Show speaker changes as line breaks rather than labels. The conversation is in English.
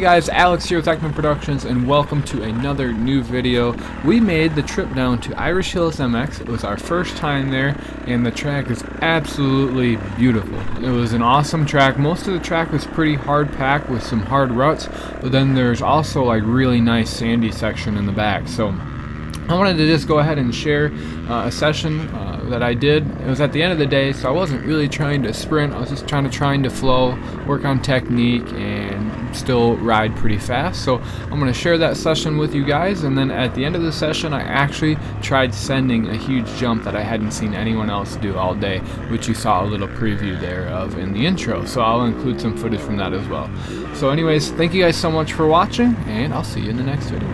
Hey guys, Alex here with Heckman Productions and welcome to another new video. We made the trip down to Irish Hills MX. It was our first time there and the track is absolutely beautiful. It was an awesome track. Most of the track was pretty hard packed with some hard ruts, but then there's also like really nice sandy section in the back. So I wanted to just go ahead and share uh, a session uh, that I did. It was at the end of the day, so I wasn't really trying to sprint. I was just trying to trying to flow, work on technique, and still ride pretty fast. So I'm going to share that session with you guys, and then at the end of the session, I actually tried sending a huge jump that I hadn't seen anyone else do all day, which you saw a little preview there of in the intro. So I'll include some footage from that as well. So anyways, thank you guys so much for watching, and I'll see you in the next video.